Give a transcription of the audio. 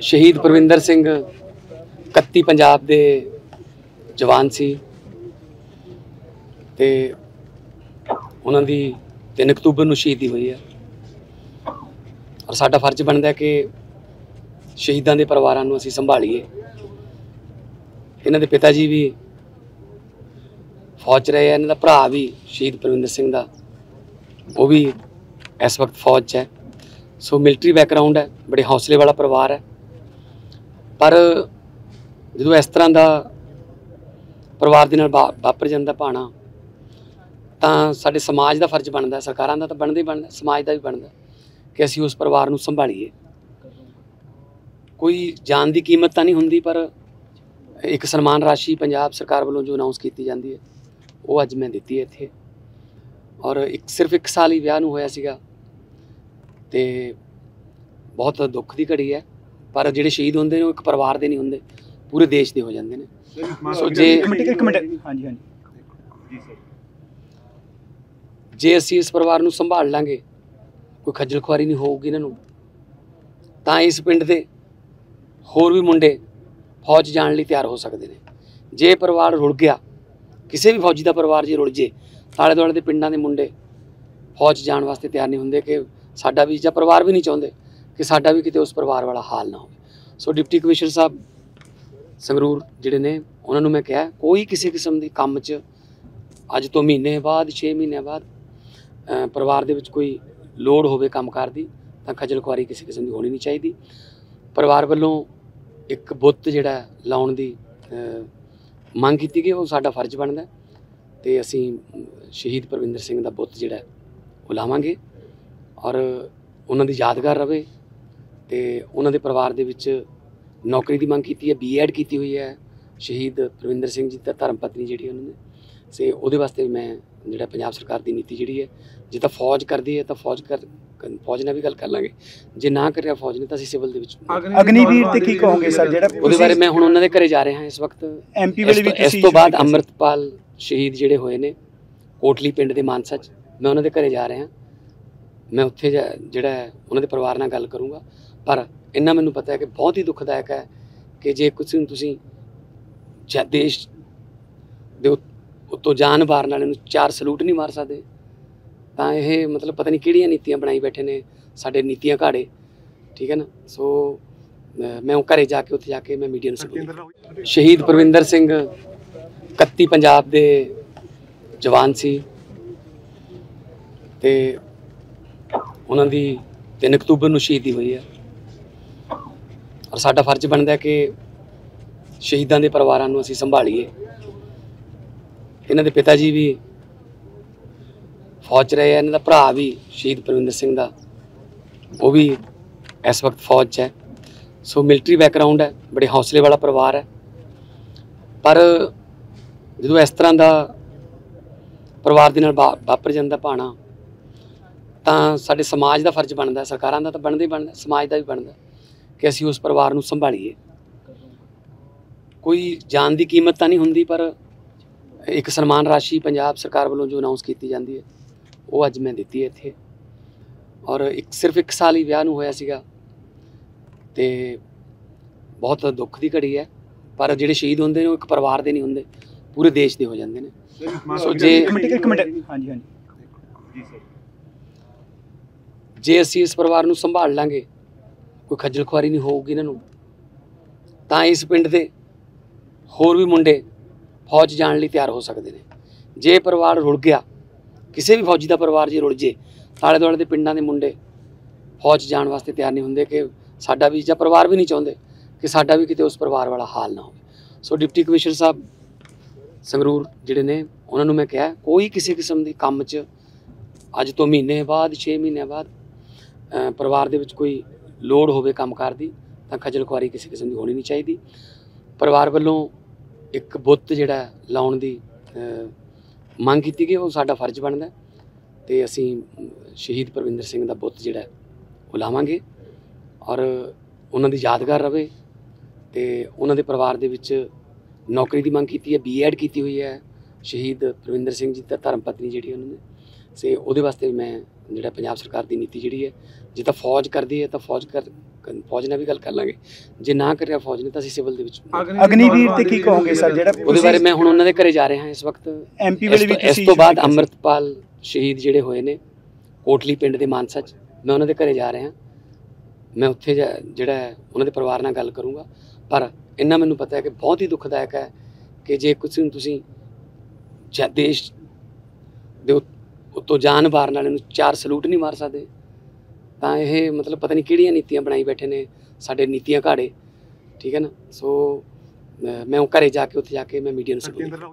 ਸ਼ਹੀਦ ਪ੍ਰਵਿੰਦਰ ਸਿੰਘ 31 ਪੰਜਾਬ ਦੇ ਜਵਾਨ ਸੀ ਤੇ ਉਹਨਾਂ ਦੀ 3 ਅਕਤੂਬਰ ਨੂੰ ਸ਼ਹੀਦੀ ਹੋਈ ਹੈ। ਔਰ ਸਾਡਾ ਫਰਜ਼ ਬਣਦਾ ਹੈ ਕਿ ਸ਼ਹੀਦਾਂ ਦੇ ਪਰਿਵਾਰਾਂ ਨੂੰ ਅਸੀਂ ਸੰਭਾਲੀਏ। ਇਹਨਾਂ ਦੇ ਪਿਤਾ ਜੀ ਵੀ ਫੌਜ 'ਚ ਰਹੇ ਆ, ਇਹਨਾਂ ਦਾ ਭਰਾ ਵੀ ਸ਼ਹੀਦ ਪ੍ਰਵਿੰਦਰ ਸਿੰਘ ਦਾ। ਉਹ ਵੀ ਇਸ ਵਕਤ ਫੌਜ 'ਚ ਹੈ। ਸੋ ਮਿਲਟਰੀ ਬੈਕਗ੍ਰਾਉਂਡ ਹੈ, ਬੜੇ ਹੌਸਲੇ ਵਾਲਾ ਪਰਿਵਾਰ ਹੈ। ਪਰ ਜਦੋਂ ਇਸ ਤਰ੍ਹਾਂ ਦਾ ਪਰਿਵਾਰ ਦੇ ਨਾਲ ਵਾ- ਵਾਪਰ ਜਾਂਦਾ ਭਾਣਾ, ਤਾਂ ਸਾਡੇ ਸਮਾਜ ਦਾ ਫਰਜ਼ ਬਣਦਾ, ਸਰਕਾਰਾਂ ਦਾ ਤਾਂ ਬਣਦਾ ਹੀ ਬਣਦਾ, ਸਮਾਜ ਦਾ ਵੀ ਬਣਦਾ, ਕਿ ਅਸੀਂ ਉਸ ਪਰਿਵਾਰ ਨੂੰ ਸੰਭਾਲੀਏ। ਕੋਈ ਜਾਨ ਦੀ ਕੀਮਤ ਤਾਂ ਨਹੀਂ ਹੁੰਦੀ, ਪਰ ਇੱਕ ਸਨਮਾਨ ਰਾਸ਼ੀ ਪੰਜਾਬ ਸਰਕਾਰ ਵੱਲੋਂ ਜੋ ਅਨਾਉਂਸ ਕੀਤੀ ਜਾਂਦੀ ਹੈ, ਉਹ ਅੱਜ ਮੈਂ ਦਿੱਤੀ ਹੈ ਇੱਥੇ। ਔਰ ਇੱਕ, ਸਿਰਫ ਇੱਕ ਸਾਲ ਹੀ ਵਿਆਹ ਨੂੰ ਹੋਇਆ ਸੀਗਾ, ਤੇ ਬਹੁਤ ਦੁੱਖ ਦੀ ਘੜੀ ਹੈ। ਪਰ ਜਿਹੜੇ ਸ਼ਹੀਦ ਹੁੰਦੇ ਨੇ ਉਹ ਇੱਕ ਪਰਿਵਾਰ ਦੇ ਨਹੀਂ ਹੁੰਦੇ ਪੂਰੇ ਦੇਸ਼ ਦੇ ਹੋ ਜਾਂਦੇ ਨੇ। ਸੋ ਜੇ ਇੱਕ ਮਿੰਟ ਇੱਕ ਮਿੰਟ। ਹਾਂਜੀ ਹਾਂਜੀ। ਜੇ ਅਸੀਂ ਇਸ ਪਰਿਵਾਰ ਨੂੰ ਸੰਭਾਲ ਲਾਂਗੇ ਕੋਈ ਖੱਜਲ ਖੁਆਰੀ ਨਹੀਂ ਹੋਊਗੀ ਇਹਨਾਂ ਨੂੰ ਤਾਂ ਇਸ ਪਿੰਡ ਦੇ ਹੋਰ ਵੀ ਮੁੰਡੇ ਫੌਜ ਜਾਣ ਲਈ ਤਿਆਰ ਹੋ ਸਕਦੇ ਨੇ। ਜੇ ਪਰਿਵਾਰ ਰੁੜ ਗਿਆ ਕਿਸੇ ਵੀ ਫੌਜੀ ਦਾ ਪਰਿਵਾਰ ਜੇ ਰੁੜ ਜੇ ਆਲੇ ਦੁਆਲੇ ਦੇ ਪਿੰਡਾਂ ਦੇ ਮੁੰਡੇ ਫੌਜ ਜਾਣ ਵਾਸਤੇ ਤਿਆਰ ਨਹੀਂ ਹੁੰਦੇ ਕਿ ਸਾਡਾ ਵੀ ਜਾਂ ਪਰਿਵਾਰ ਵੀ ਨਹੀਂ ਚਾਹੁੰਦੇ ਕਿ ਸਾਡਾ ਵੀ ਕਿਤੇ ਉਸ ਪਰਿਵਾਰ ਵਾਲਾ ਹਾਲ ਨਾ ਹੋਵੇ। ਸੋ ਡਿਪਟੀ ਕਮਿਸ਼ਨਰ ਸਾਹਿਬ ਸੰਗਰੂਰ ਜਿਹੜੇ ਨੇ, ਉਹਨਾਂ ਨੂੰ ਮੈਂ ਕਿਹਾ, ਕੋਈ ਕਿਸੇ ਕਿਸਮ ਦੀ ਕੰਮ 'ਚ ਅੱਜ ਤੋਂ ਮਹੀਨੇ ਬਾਅਦ 6 ਮਹੀਨਿਆਂ ਬਾਅਦ ਪਰਿਵਾਰ ਦੇ ਵਿੱਚ ਕੋਈ ਲੋੜ ਹੋਵੇ ਕੰਮਕਾਰ ਦੀ, ਤਾਂ ਖੱਜਲ ਖੁਆਰੀ ਕਿਸੇ ਕਿਸਮ ਦੀ ਹੋਣੀ ਨਹੀਂ ਚਾਹੀਦੀ। ਪਰਿਵਾਰ ਵੱਲੋਂ ਇੱਕ ਬੁੱਤ ਜਿਹੜਾ ਲਾਉਣ ਦੀ ਮੰਗ ਕੀਤੀ ਗਈ, ਉਹ ਸਾਡਾ ਫਰਜ਼ ਬਣਦਾ ਹੈ। ਤੇ ਅਸੀਂ ਸ਼ਹੀਦ ਪਰਵਿੰਦਰ ਸਿੰਘ ਦਾ ਬੁੱਤ ਜਿਹੜਾ ਉਹ ਲਾਵਾਂਗੇ। ਔਰ ਉਹਨਾਂ ਦੀ ਯਾਦਗਾਰ ਰਵੇ। ਤੇ ਉਹਨਾਂ ਦੇ ਪਰਿਵਾਰ ਦੇ ਵਿੱਚ ਨੌਕਰੀ ਦੀ ਮੰਗ ਕੀਤੀ ਹੈ ਬੀਐਡ ਕੀਤੀ ਹੋਈ ਹੈ ਸ਼ਹੀਦ ਪ੍ਰਵਿੰਦਰ ਸਿੰਘ ਜੀ ਦਾ ਧਰਮ ਪਤਨੀ ਜਿਹੜੀ ਉਹਨਾਂ ਨੇ। ਸੇ ਉਹਦੇ ਵਾਸਤੇ ਮੈਂ ਜਿਹੜਾ ਪੰਜਾਬ ਸਰਕਾਰ ਦੀ ਨੀਤੀ ਜਿਹੜੀ ਹੈ ਜੇ ਤਾਂ ਫੌਜ ਕਰਦੀ ਹੈ ਤਾਂ ਫੌਜ ਕਰ ਫੌਜ ਨਾਲ ਵੀ ਗੱਲ ਕਰ ਲਾਂਗੇ। ਜੇ ਨਾ ਕਰਿਆ ਫੌਜ ਨੇ ਤਾਂ ਅਸੀਂ ਸਿਵਲ ਦੇ ਵਿੱਚ ਅਗਨੀਵੀਰ ਤੇ ਕੀ ਕਹੋਗੇ ਸਰ ਜਿਹੜਾ ਉਹਦੇ ਬਾਰੇ ਮੈਂ ਹੁਣ ਉਹਨਾਂ ਦੇ ਘਰੇ ਜਾ ਰਿਹਾ ਹਾਂ ਇਸ ਵਕਤ। ਐਮਪੀ ਵੇਲੇ ਵੀ ਤੋਂ- ਇਸ ਤੁਸੀਂ ਤੋਂ ਬਾਅਦ। ਅੰਮ੍ਰਿਤਪਾਲ ਸ਼ਹੀਦ ਜਿਹੜੇ ਹੋਏ ਨੇ ਕੋਟਲੀ ਪਿੰਡ ਦੇ ਮਾਨਸਾ 'ਚ ਮੈਂ ਉਹਨਾਂ ਦੇ ਘਰੇ ਜਾ ਰਿਹਾ। ਮੈਂ ਉੱਥੇ ਜਿਹੜਾ ਉਹਨਾਂ ਦੇ ਪਰਿਵਾਰ ਨਾਲ ਗੱਲ ਕਰੂੰਗਾ। ਪਰ ਇੰਨਾ ਮੈਨੂੰ ਪਤਾ ਹੈ ਕਿ ਬਹੁਤ ਹੀ ਦੁਖਦਾਇਕ ਹੈ ਕਿ ਜੇ ਕੁਝ ਨੂੰ ਤੁਸੀਂ ਜਾਂ ਦੇਸ਼ ਦੇ ਉਤ- ਜਾਨ ਮਾਰਨ ਵਾਲੇ ਨੂੰ ਚਾਰ ਸਲੂਟ ਨਹੀਂ ਮਾਰ ਸਕਦੇ ਤਾਂ ਇਹ ਮਤਲਬ ਪਤਾ ਨਹੀਂ ਕਿਹੜੀਆਂ ਨੀਤੀਆਂ ਬਣਾਈ ਬੈਠੇ ਨੇ ਸਾਡੇ ਨੀਤੀਆਂ ਘਾੜੇ ਠੀਕ ਹੈ ਨਾ? ਸੋ ਮੈਂ ਉਹ ਘਰੇ ਜਾ ਕੇ ਉੱਥੇ ਜਾ ਕੇ ਮੈਂ ਮੀਡੀਆ ਨੂੰ ਸੰਬੋਧਨ ਸ਼ਹੀਦ ਪ੍ਰਵਿੰਦਰ ਸਿੰਘ 31 ਪੰਜਾਬ ਦੇ ਜਵਾਨ ਸੀ ਤੇ ਉਹਨਾਂ ਦੀ 3 ਅਕਤੂਬਰ ਨੂੰ ਸ਼ਹੀਦੀ ਹੋਈ ਹੈ। ਔਰ ਸਾਡਾ ਫਰਜ਼ ਬਣਦਾ ਕਿ ਸ਼ਹੀਦਾਂ ਦੇ ਪਰਿਵਾਰਾਂ ਨੂੰ ਅਸੀਂ ਸੰਭਾਲੀਏ। ਇਹਨਾਂ ਦੇ ਪਿਤਾ ਜੀ ਵੀ ਫੌਜ 'ਚ ਰਹੇ ਆ, ਇਹਨਾਂ ਦਾ ਭਰਾ ਵੀ ਸ਼ਹੀਦ ਪਰਵਿੰਦਰ ਸਿੰਘ ਦਾ, ਉਹ ਵੀ ਇਸ ਵਕਤ ਫੌਜ 'ਚ ਹੈ। ਸੋ ਮਿਲਟਰੀ ਬੈਕਗ੍ਰਾਉਂਡ ਹੈ, ਬੜੇ ਹੌਸਲੇ ਵਾਲਾ ਪਰਿਵਾਰ ਹੈ। ਪਰ ਜਦੋਂ ਇਸ ਤਰ੍ਹਾਂ ਦਾ ਪਰਿਵਾਰ ਦੇ ਨਾਲ ਵਾ- ਵਾਪਰ ਜਾਂਦਾ ਭਾਣਾ, ਤਾਂ ਸਾਡੇ ਸਮਾਜ ਦਾ ਫਰਜ਼ ਬਣਦਾ, ਸਰਕਾਰਾਂ ਦਾ ਤਾਂ ਬਣਦਾ ਹੀ ਬਣਦਾ, ਸਮਾਜ ਦਾ ਵੀ ਬਣਦਾ। ਕਿ ਅਸੀਂ ਉਸ ਪਰਿਵਾਰ ਨੂੰ ਸੰਭਾਲੀਏ। ਕੋਈ ਜਾਨ ਦੀ ਕੀਮਤ ਤਾਂ ਨਹੀਂ ਹੁੰਦੀ ਪਰ ਇੱਕ ਸਨਮਾਨ ਰਾਸ਼ੀ ਪੰਜਾਬ ਸਰਕਾਰ ਵੱਲੋਂ ਜੋ ਅਨਾਉਂਸ ਕੀਤੀ ਜਾਂਦੀ ਹੈ ਉਹ ਅੱਜ ਮੈਂ ਦਿੱਤੀ ਹੈ ਇੱਥੇ। ਔਰ ਇੱਕ ਸਿਰਫ ਇੱਕ ਸਾਲ ਹੀ ਵਿਆਹ ਨੂੰ ਹੋਇਆ ਸੀਗਾ ਤੇ ਬਹੁਤ ਦੁੱਖ ਦੀ ਘੜੀ ਹੈ ਪਰ ਜਿਹੜੇ ਸ਼ਹੀਦ ਹੁੰਦੇ ਨੇ ਉਹ ਇੱਕ ਪਰਿਵਾਰ ਦੇ ਨਹੀਂ ਹੁੰਦੇ ਪੂਰੇ ਦੇਸ਼ ਦੇ ਹੋ ਜਾਂਦੇ ਨੇ। ਸੋ ਜੇ ਇੱਕ ਮਿੰਟ ਇੱਕ ਮਿੰਟ। ਹਾਂਜੀ ਹਾਂਜੀ। ਜੇ ਅਸੀਂ ਇਸ ਪਰਿਵਾਰ ਨੂੰ ਸੰਭਾਲ ਲਾਂਗੇ ਕੋਈ ਖੱਜਲ ਖੁਆਰੀ ਨਹੀਂ ਹੋਊਗੀ ਇਹਨਾਂ ਨੂੰ। ਤਾਂ ਇਸ ਪਿੰਡ ਦੇ ਹੋਰ ਵੀ ਮੁੰਡੇ ਫੌਜ ਜਾਣ ਲਈ ਤਿਆਰ ਹੋ ਸਕਦੇ ਨੇ। ਜੇ ਪਰਿਵਾਰ ਰੁਲ ਗਿਆ, ਕਿਸੇ ਵੀ ਫੌਜੀ ਦਾ ਪਰਿਵਾਰ ਜੇ ਰੁਲ ਜੇ, ਆਲੇ ਦੁਆਲੇ ਦੇ ਪਿੰਡਾਂ ਦੇ ਮੁੰਡੇ ਫੌਜ ਜਾਣ ਵਾਸਤੇ ਤਿਆਰ ਨਹੀਂ ਹੁੰਦੇ ਕਿ ਸਾਡਾ ਵੀ ਜਾਂ ਪਰਿਵਾਰ ਵੀ ਨਹੀਂ ਚਾਹੁੰਦੇ ਕਿ ਸਾਡਾ ਵੀ ਕਿਤੇ ਉਸ ਪਰਿਵਾਰ ਵਾਲਾ ਹਾਲ ਨਾ ਹੋਵੇ। ਸੋ ਡਿਪਟੀ ਕਮਿਸ਼ਨਰ ਸਾਹਿਬ ਸੰਗਰੂਰ ਜਿਹੜੇ ਨੇ, ਉਹਨਾਂ ਨੂੰ ਮੈਂ ਕਿਹਾ, ਕੋਈ ਕਿਸੇ ਕਿਸਮ ਦੀ ਕੰਮ 'ਚ ਅੱਜ ਤੋਂ ਮਹੀਨੇ ਬਾਅਦ 6 ਮਹੀਨਿਆਂ ਬਾਅਦ ਪਰਿਵਾਰ ਦੇ ਵਿੱਚ ਕੋਈ ਲੋੜ ਹੋਵੇ ਕੰਮਕਾਰ ਦੀ, ਤਾਂ ਖੱਜਲ ਖੁਆਰੀ ਕਿਸੇ ਕਿਸਮ ਦੀ ਹੋਣੀ ਨਹੀਂ ਚਾਹੀਦੀ। ਪਰਿਵਾਰ ਵੱਲੋਂ ਇੱਕ ਬੁੱਤ ਜਿਹੜਾ ਲਾਉਣ ਦੀ ਮੰਗ ਕੀਤੀ ਗਈ, ਉਹ ਸਾਡਾ ਫਰਜ਼ ਬਣਦਾ ਹੈ ਤੇ ਅਸੀਂ ਸ਼ਹੀਦ ਪਰਵਿੰਦਰ ਸਿੰਘ ਦਾ ਬੁੱਤ ਜਿਹੜਾ ਉਹ ਲਾਵਾਂਗੇ ਔਰ ਉਹਨਾਂ ਦੀ ਯਾਦਗਾਰ ਰਵੇ ਤੇ ਉਹਨਾਂ ਦੇ ਪਰਿਵਾਰ ਦੇ ਵਿੱਚ ਨੌਕਰੀ ਦੀ ਮੰਗ ਕੀਤੀ ਹੈ ਬੀਐਡ ਕੀਤੀ ਹੋਈ ਹੈ। ਸ਼ਹੀਦ ਪਰਵਿੰਦਰ ਸਿੰਘ ਜੀ ਦਾ ਧਰਮ ਪਤਨੀ ਜਿਹੜੀ ਉਹਨਾਂ ਨੇ ਸੇ ਉਹਦੇ ਵਾਸਤੇ ਵੀ ਮੈਂ ਜਿਹੜਾ ਪੰਜਾਬ ਸਰਕਾਰ ਦੀ ਨੀਤੀ ਜਿਹੜੀ ਹੈ ਜੇ ਤਾਂ ਫੌਜ ਕਰਦੀ ਹੈ ਤਾਂ ਫੌਜ ਕਰ ਫੌਜ ਨਾਲ ਵੀ ਗੱਲ ਕਰ ਲਾਂਗੇ। ਜੇ ਨਾ ਕਰਿਆ ਫੌਜ ਨੇ ਤਾਂ ਅਸੀਂ ਸਿਵਲ ਦੇ ਵਿੱਚ ਅਗਨੀਵੀਰ ਤੇ ਕੀ ਕਹੋਗੇ ਸਰ? ਜਿਹੜਾ ਉਹਦੇ ਬਾਰੇ ਮੈਂ ਹੁਣ ਉਹਨਾਂ ਦੇ ਘਰੇ ਜਾ ਰਿਹਾ ਹਾਂ ਇਸ ਵਕਤ। ਐਮਪੀ ਇਸ ਵੇਲੇ ਵੀ ਤੋਂ- ਇਸ ਤੋਂ ਬਾਅਦ। ਅੰਮ੍ਰਿਤਪਾਲ ਸ਼ਹੀਦ ਜਿਹੜੇ ਹੋਏ ਨੇ ਕੋਟਲੀ ਪਿੰਡ ਦੇ ਮਾਨਸਾ 'ਚ ਮੈਂ ਉਹਨਾਂ ਦੇ ਘਰੇ ਜਾ ਰਿਹਾ। ਮੈਂ ਉੱਥੇ ਜਿਹੜਾ ਉਹਨਾਂ ਦੇ ਪਰਿਵਾਰ ਨਾਲ ਗੱਲ ਕਰੂੰਗਾ। ਪਰ ਇੰਨਾ ਮੈਨੂੰ ਪਤਾ ਹੈ ਕਿ ਬਹੁਤ ਹੀ ਦੁਖਦਾਇਕ ਹੈ ਕਿ ਜੇ ਕੁਝ ਨੂੰ ਤੁਸੀਂ ਜਾਂ ਦੇਸ਼ ਦੇ ਉਤ- ਜਾਨ ਮਾਰਨ ਵਾਲੇ ਨੂੰ ਚਾਰ ਸਲੂਟ ਨਹੀਂ ਮਾਰ ਸਕਦੇ। ਤਾਂ ਇਹ ਮਤਲਬ ਪਤਾ ਨਹੀਂ ਕਿਹੜੀਆਂ ਨੀਤੀਆਂ ਬਣਾਈ ਬੈਠੇ ਨੇ ਸਾਡੇ ਨੀਤੀਆਂ ਘਾੜੇ। ਠੀਕ ਹੈ ਨਾ? ਸੋ ਮੈਂ ਉਹ ਘਰੇ ਜਾ ਕੇ ਉੱਥੇ ਜਾ ਕੇ ਮੈਂ ਮੀਡੀਆ ਨੂੰ ਸਲੂਟ